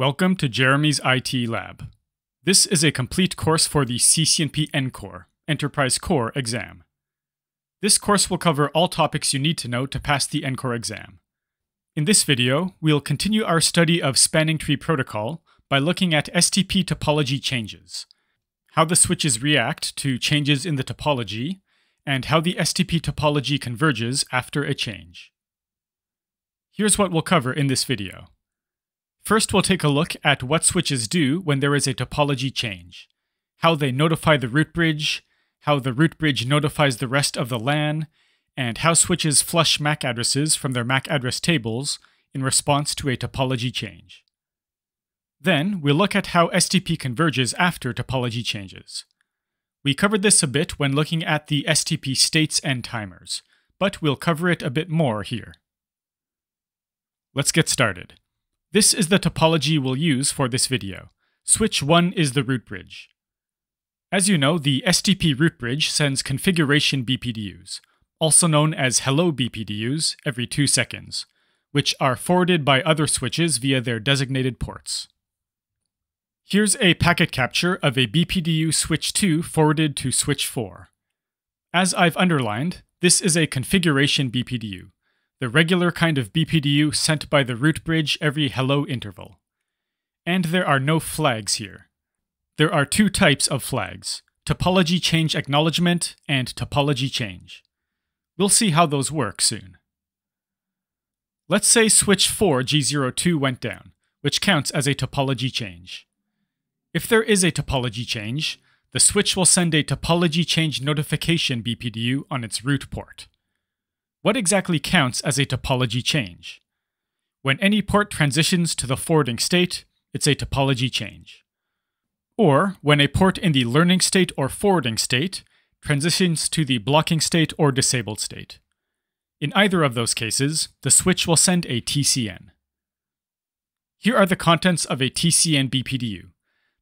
Welcome to Jeremy's IT Lab. This is a complete course for the CCNP ENCOR, Enterprise Core exam. This course will cover all topics you need to know to pass the ENCOR exam. In this video, we'll continue our study of Spanning Tree Protocol by looking at STP topology changes, how the switches react to changes in the topology, and how the STP topology converges after a change. Here's what we'll cover in this video. First, we'll take a look at what switches do when there is a topology change, how they notify the root bridge, how the root bridge notifies the rest of the LAN, and how switches flush MAC addresses from their MAC address tables in response to a topology change. Then, we'll look at how STP converges after topology changes. We covered this a bit when looking at the STP states and timers, but we'll cover it a bit more here. Let's get started. This is the topology we'll use for this video. Switch 1 is the root bridge. As you know, the STP root bridge sends configuration BPDUs, also known as hello BPDUs, every 2 seconds, which are forwarded by other switches via their designated ports. Here's a packet capture of a BPDU switch 2 forwarded to switch 4. As I've underlined, this is a configuration BPDU, the regular kind of BPDU sent by the root bridge every hello interval. And there are no flags here. There are two types of flags, topology change acknowledgement and topology change. We'll see how those work soon. Let's say switch 4 G02 went down, which counts as a topology change. If there is a topology change, the switch will send a topology change notification BPDU on its root port. What exactly counts as a topology change? When any port transitions to the forwarding state, it's a topology change. Or when a port in the learning state or forwarding state transitions to the blocking state or disabled state. In either of those cases, the switch will send a TCN. Here are the contents of a TCN BPDU.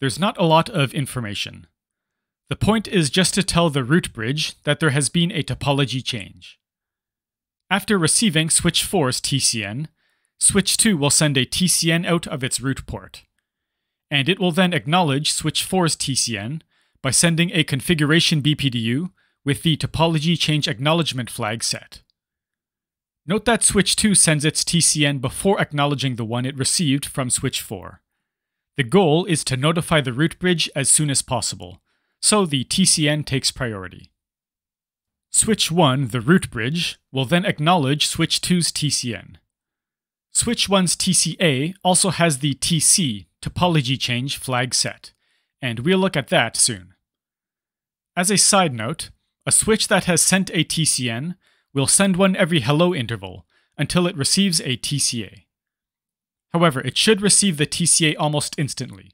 There's not a lot of information. The point is just to tell the root bridge that there has been a topology change. After receiving switch 4's TCN, switch 2 will send a TCN out of its root port. And it will then acknowledge switch 4's TCN by sending a configuration BPDU with the topology change acknowledgement flag set. Note that switch 2 sends its TCN before acknowledging the one it received from switch 4. The goal is to notify the root bridge as soon as possible, so the TCN takes priority. Switch 1, the root bridge, will then acknowledge switch 2's TCN. Switch 1's TCA also has the TC, topology change flag set, and we'll look at that soon. As a side note, a switch that has sent a TCN will send one every hello interval until it receives a TCA. However, it should receive the TCA almost instantly,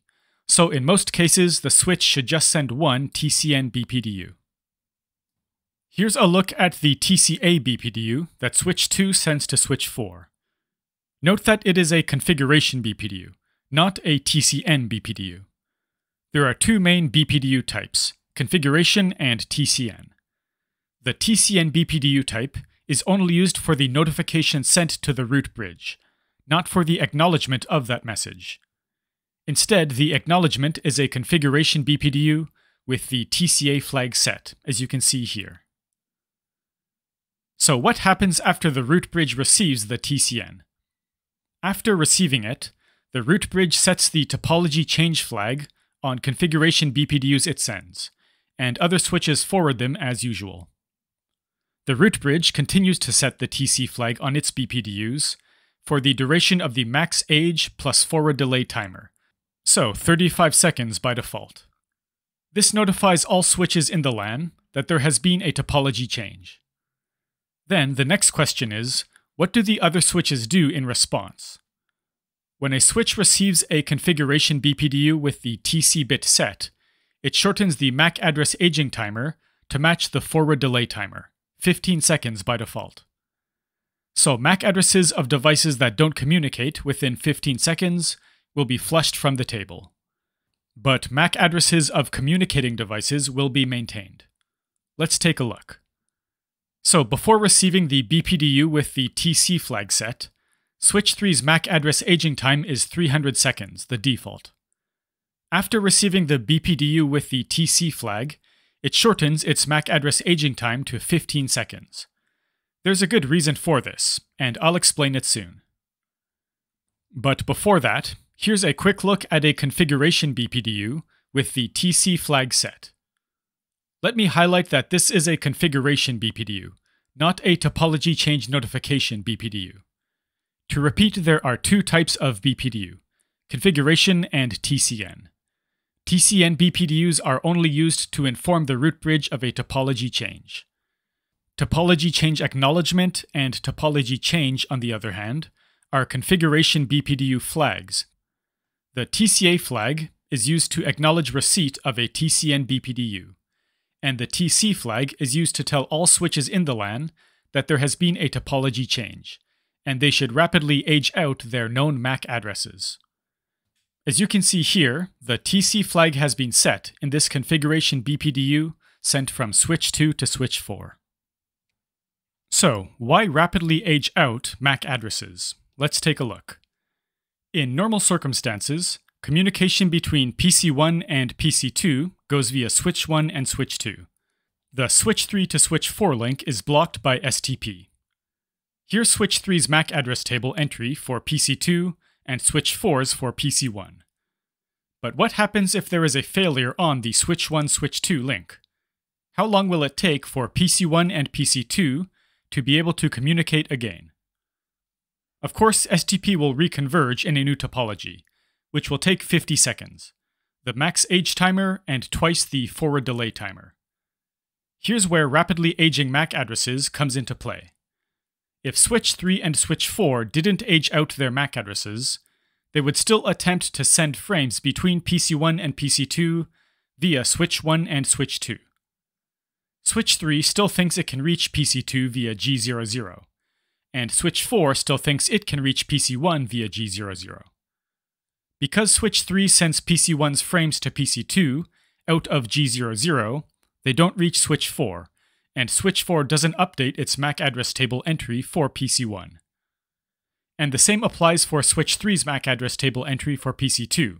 so in most cases the switch should just send one TCN BPDU. Here's a look at the TCA BPDU that switch 2 sends to switch 4. Note that it is a configuration BPDU, not a TCN BPDU. There are two main BPDU types, configuration and TCN. The TCN BPDU type is only used for the notification sent to the root bridge, not for the acknowledgement of that message. Instead, the acknowledgement is a configuration BPDU with the TCA flag set, as you can see here. So what happens after the root bridge receives the TCN? After receiving it, the root bridge sets the topology change flag on configuration BPDUs it sends, and other switches forward them as usual. The root bridge continues to set the TC flag on its BPDUs for the duration of the max age plus forward delay timer, so 35 seconds by default. This notifies all switches in the LAN that there has been a topology change. Then the next question is, what do the other switches do in response? When a switch receives a configuration BPDU with the TC bit set, it shortens the MAC address aging timer to match the forward delay timer, 15 seconds by default. So MAC addresses of devices that don't communicate within 15 seconds will be flushed from the table. But MAC addresses of communicating devices will be maintained. Let's take a look. So before receiving the BPDU with the TC flag set, Switch 3's MAC address aging time is 300 seconds, the default. After receiving the BPDU with the TC flag, it shortens its MAC address aging time to 15 seconds. There's a good reason for this, and I'll explain it soon. But before that, here's a quick look at a configuration BPDU with the TC flag set. Let me highlight that this is a configuration BPDU, not a topology change notification BPDU. To repeat, there are two types of BPDU, configuration and TCN. TCN BPDUs are only used to inform the root bridge of a topology change. Topology change acknowledgement and topology change, on the other hand, are configuration BPDU flags. The TCA flag is used to acknowledge receipt of a TCN BPDU, and the TC flag is used to tell all switches in the LAN that there has been a topology change, and they should rapidly age out their known MAC addresses. As you can see here, the TC flag has been set in this configuration BPDU sent from switch 2 to switch 4. So, why rapidly age out MAC addresses? Let's take a look. In normal circumstances, communication between PC1 and PC2 goes via switch 1 and switch 2. The switch 3 to switch 4 link is blocked by STP. Here's switch 3's MAC address table entry for PC2 and switch 4's for PC1. But what happens if there is a failure on the switch 1 switch 2 link? How long will it take for PC1 and PC2 to be able to communicate again? Of course, STP will reconverge in a new topology, which will take 50 seconds, the max age timer and twice the forward delay timer. Here's where rapidly aging MAC addresses comes into play. If switch 3 and switch 4 didn't age out their MAC addresses, they would still attempt to send frames between PC1 and PC2 via switch 1 and switch 2. Switch 3 still thinks it can reach PC2 via G00, and switch 4 still thinks it can reach PC1 via G00. Because switch 3 sends PC1's frames to PC2 out of G00, they don't reach switch 4, and switch 4 doesn't update its MAC address table entry for PC1. And the same applies for switch 3's MAC address table entry for PC2.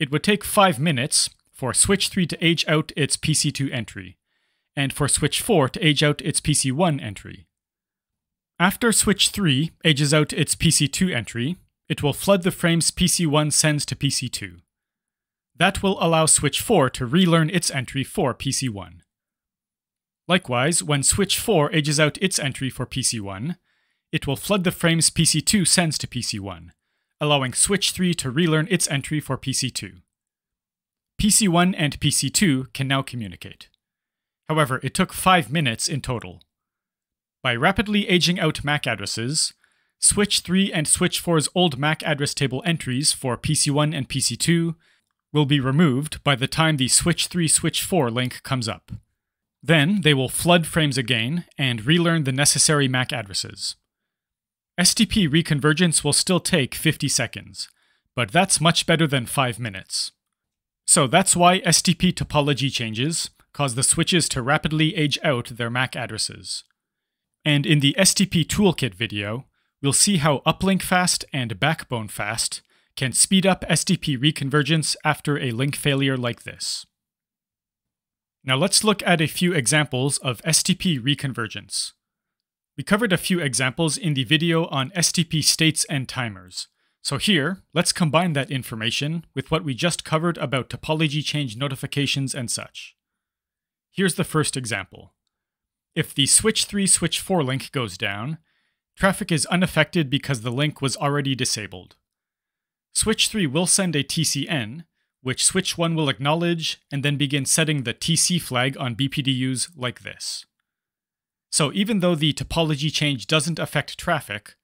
It would take 5 minutes for switch 3 to age out its PC2 entry, and for switch 4 to age out its PC1 entry. After switch 3 ages out its PC2 entry, it will flood the frames PC1 sends to PC2. That will allow switch 4 to relearn its entry for PC1. Likewise, when switch 4 ages out its entry for PC1, it will flood the frames PC2 sends to PC1, allowing switch 3 to relearn its entry for PC2. PC1 and PC2 can now communicate. However, it took 5 minutes in total. By rapidly aging out MAC addresses, Switch 3 and Switch 4's old MAC address table entries for PC1 and PC2 will be removed by the time the Switch 3 Switch 4 link comes up. Then they will flood frames again and relearn the necessary MAC addresses. STP reconvergence will still take 50 seconds, but that's much better than 5 minutes. So that's why STP topology changes cause the switches to rapidly age out their MAC addresses. And in the STP toolkit video, we'll see how uplink fast and backbone fast can speed up STP reconvergence after a link failure like this. Now let's look at a few examples of STP reconvergence. We covered a few examples in the video on STP states and timers. So here, let's combine that information with what we just covered about topology change notifications and such. Here's the first example. If the switch 3 switch 4 link goes down, Traffic is unaffected because the link was already disabled. Switch 3 will send a TCN, which switch 1 will acknowledge and then begin setting the TC flag on BPDUs like this. So even though the topology change doesn't affect traffic,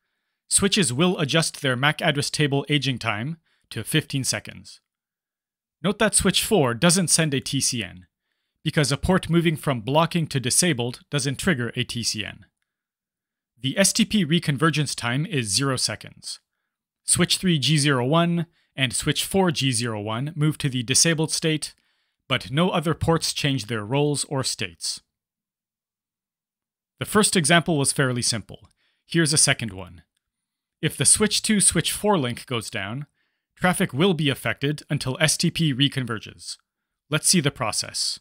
switches will adjust their MAC address table aging time to 15 seconds. Note that switch 4 doesn't send a TCN, because a port moving from blocking to disabled doesn't trigger a TCN. The STP reconvergence time is 0 seconds. Switch 3 G01 and switch 4 G01 move to the disabled state, but no other ports change their roles or states. The first example was fairly simple. Here's a second one. If the switch 2 switch 4 link goes down, traffic will be affected until STP reconverges. Let's see the process.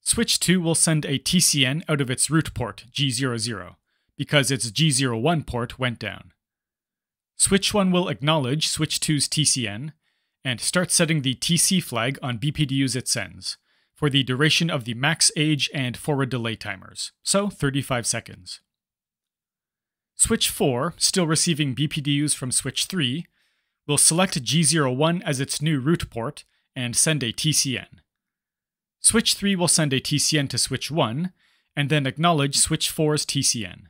Switch 2 will send a TCN out of its root port, G00, because its G01 port went down. Switch 1 will acknowledge Switch 2's TCN and start setting the TC flag on BPDUs it sends for the duration of the max age and forward delay timers, so 35 seconds. Switch 4, still receiving BPDUs from switch 3, will select G01 as its new root port and send a TCN. Switch 3 will send a TCN to switch 1, and then acknowledge switch 4's TCN.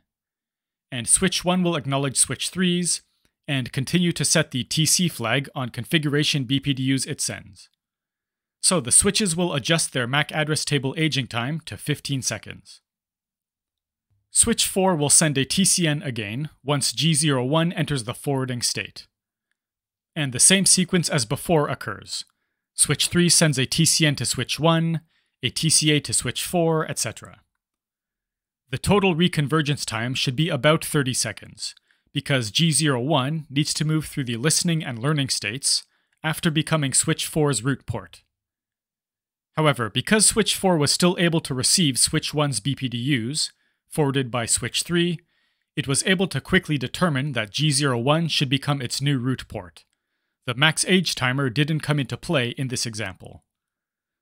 And switch 1 will acknowledge switch 3's, and continue to set the TC flag on configuration BPDUs it sends. So the switches will adjust their MAC address table aging time to 15 seconds. Switch 4 will send a TCN again once G01 enters the forwarding state. And the same sequence as before occurs. Switch 3 sends a TCN to switch 1, a TCA to switch 4, etc. The total reconvergence time should be about 30 seconds, because G01 needs to move through the listening and learning states after becoming switch 4's root port. However, because switch 4 was still able to receive switch 1's BPDUs, forwarded by switch 3, it was able to quickly determine that G01 should become its new root port. The max age timer didn't come into play in this example.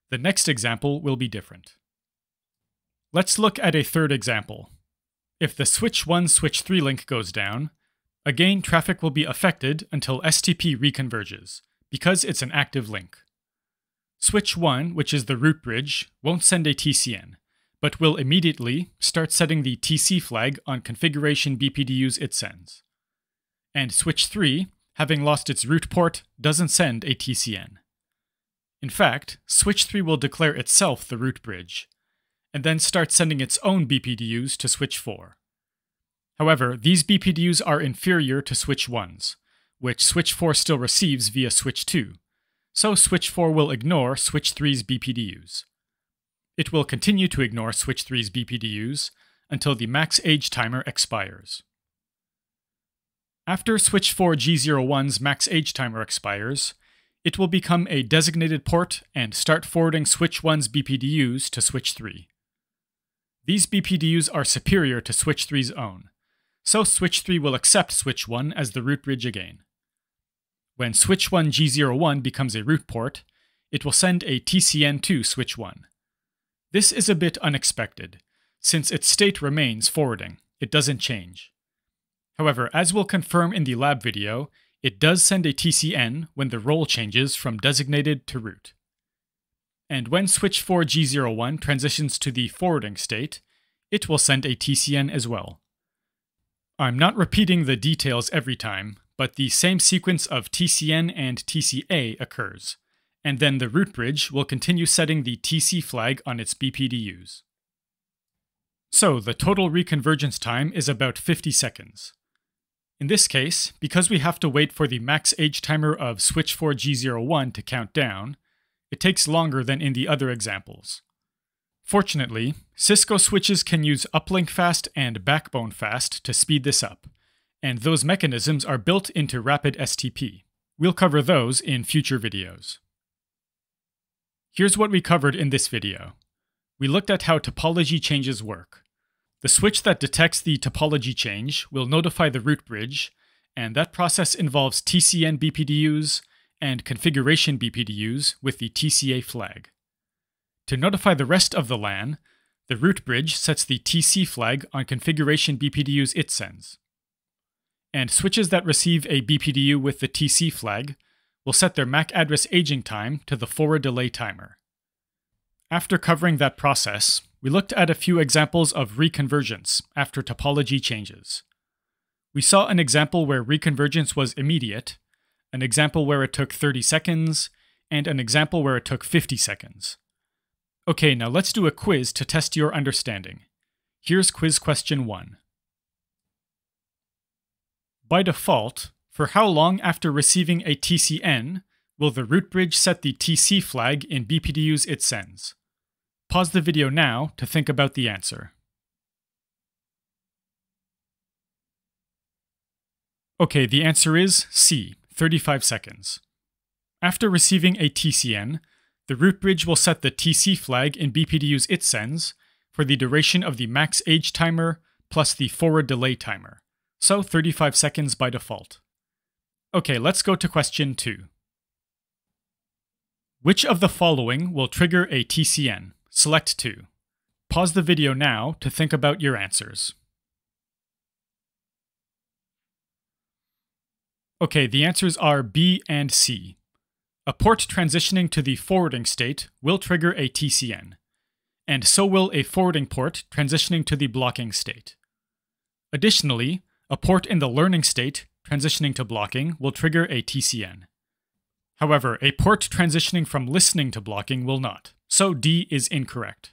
The next example will be different. Let's look at a third example. If the switch 1 switch 3 link goes down, Again, traffic will be affected until STP reconverges, because it's an active link. Switch 1, which is the root bridge, won't send a TCN, but will immediately start setting the TC flag on configuration BPDUs it sends. And switch 3, having lost its root port, doesn't send a TCN. In fact, switch 3 will declare itself the root bridge, and then start sending its own BPDUs to switch 4. However, these BPDUs are inferior to switch 1's, which switch 4 still receives via switch 2, so switch 4 will ignore switch 3's BPDUs. It will continue to ignore switch 3's BPDUs until the max age timer expires. After switch 4 G01's max age timer expires, it will become a designated port and start forwarding switch 1's BPDUs to switch 3. These BPDUs are superior to switch 3's own, so switch 3 will accept switch 1 as the root bridge again. When switch 1 G01 becomes a root port, it will send a TCN to switch 1. This is a bit unexpected, since its state remains forwarding, it doesn't change. However, as we'll confirm in the lab video, it does send a TCN when the role changes from designated to root. And when switch 4 G01 transitions to the forwarding state, it will send a TCN as well. I'm not repeating the details every time, but the same sequence of TCN and TCA occurs, and then the root bridge will continue setting the TC flag on its BPDUs. So the total reconvergence time is about 50 seconds. In this case, because we have to wait for the max age timer of switch 4G01 to count down, it takes longer than in the other examples. Fortunately, Cisco switches can use uplink fast and backbone fast to speed this up, and those mechanisms are built into Rapid STP. We'll cover those in future videos. Here's what we covered in this video. We looked at how topology changes work. The switch that detects the topology change will notify the root bridge, and that process involves TCN BPDUs and configuration BPDUs with the TCA flag. To notify the rest of the LAN, the root bridge sets the TC flag on configuration BPDUs it sends. And switches that receive a BPDU with the TC flag will set their MAC address aging time to the forward delay timer. After covering that process, we looked at a few examples of reconvergence after topology changes. We saw an example where reconvergence was immediate, an example where it took 30 seconds, and an example where it took 50 seconds. Okay, now let's do a quiz to test your understanding. Here's quiz question 1. By default, for how long after receiving a TCN will the root bridge set the TC flag in BPDUs it sends? Pause the video now to think about the answer. Okay, the answer is C, 35 seconds. After receiving a TCN, the root bridge will set the TC flag in BPDU's it sends for the duration of the max age timer plus the forward delay timer, so 35 seconds by default. Okay, let's go to question 2. Which of the following will trigger a TCN? Select 2. Pause the video now to think about your answers. Okay, the answers are B and C. A port transitioning to the forwarding state will trigger a TCN, and so will a forwarding port transitioning to the blocking state. Additionally, a port in the learning state transitioning to blocking will trigger a TCN. However, a port transitioning from listening to blocking will not, so D is incorrect.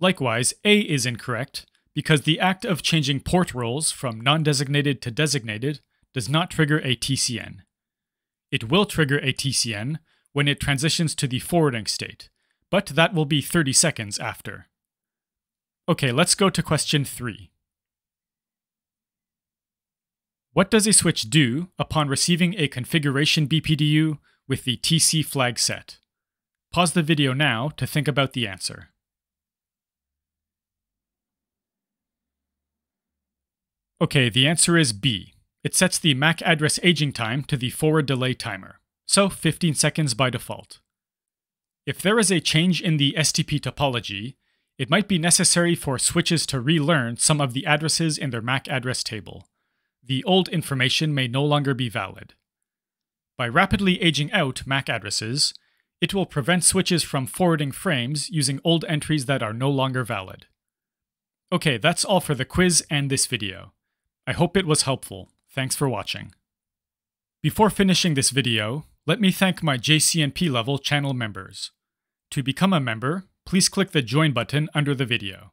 Likewise, A is incorrect because the act of changing port roles from non-designated to designated does not trigger a TCN. It will trigger a TCN when it transitions to the forwarding state, but that will be 30 seconds after. Okay, let's go to question 3. What does a switch do upon receiving a configuration BPDU with the TC flag set? Pause the video now to think about the answer. Okay, the answer is B. It sets the MAC address aging time to the forward delay timer, so 15 seconds by default. If there is a change in the STP topology, it might be necessary for switches to relearn some of the addresses in their MAC address table. The old information may no longer be valid. By rapidly aging out MAC addresses, it will prevent switches from forwarding frames using old entries that are no longer valid. Okay, that's all for the quiz and this video. I hope it was helpful. Thanks for watching. Before finishing this video, let me thank my JCNP level channel members. To become a member, please click the join button under the video.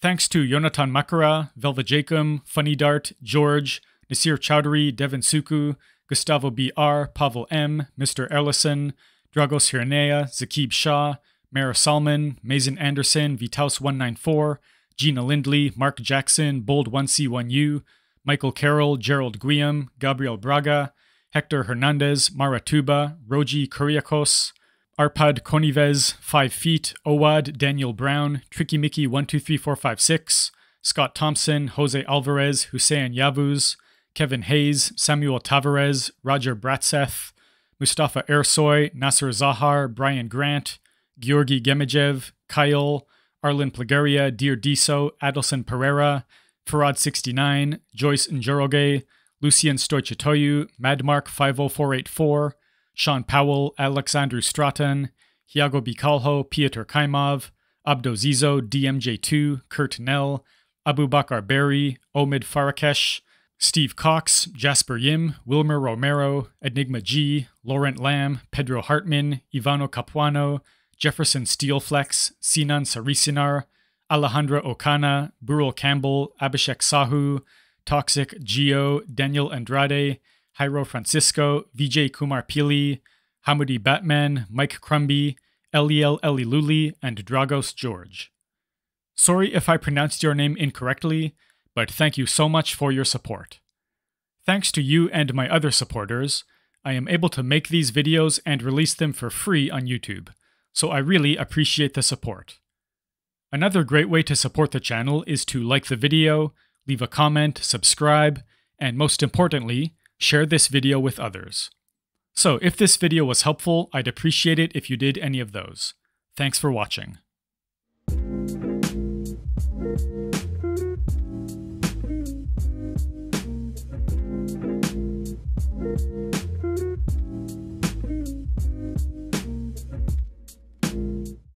Thanks to Yonatan Makara, Velva Jacob, Funny Dart, George, Nasir Chowdhury, Devin Suku, Gustavo B.R., Pavel M., Mr. Ellison, Dragos Hiranea, Zakib Shah, Mara Salman, Mason Anderson, Vitaus194, Gina Lindley, Mark Jackson, Bold1C1U, Michael Carroll, Gerald Guillaume, Gabriel Braga, Hector Hernandez, Maratuba, Roji Kuriakos, Arpad Konives, 5 Feet, Owad, Daniel Brown, Tricky Mickey 123456, Scott Thompson, Jose Alvarez, Hussein Yavuz, Kevin Hayes, Samuel Tavares, Roger Bratseth, Mustafa Ersoy, Nasser Zahar, Brian Grant, Georgi Gemijev, Kyle, Arlen Plagaria, Dear Diso, Adelson Pereira, Farad69, Joyce Njoroge, Lucian Stoichitoyu, Madmark50484, Sean Powell, Alexandru Stratan, Hiago Bicalho, Piotr Kaimov, Abdo Zizo, DMJ2, Kurt Nell, Abu Bakar Berry, Omid Farakesh, Steve Cox, Jasper Yim, Wilmer Romero, Enigma G, Laurent Lamb, Pedro Hartman, Ivano Capuano, Jefferson Steelflex, Sinan Sarisinar, Alejandra Okana, Burrell Campbell, Abhishek Sahu, Toxic Geo, Daniel Andrade, Jairo Francisco, Vijay Kumar Pili, Hamudi Batman, Mike Crumby, Eliel Eliluli, and Dragos George. Sorry if I pronounced your name incorrectly, but thank you so much for your support. Thanks to you and my other supporters, I am able to make these videos and release them for free on YouTube, so I really appreciate the support. Another great way to support the channel is to like the video, leave a comment, subscribe, and most importantly, share this video with others. So if this video was helpful, I'd appreciate it if you did any of those. Thanks for watching.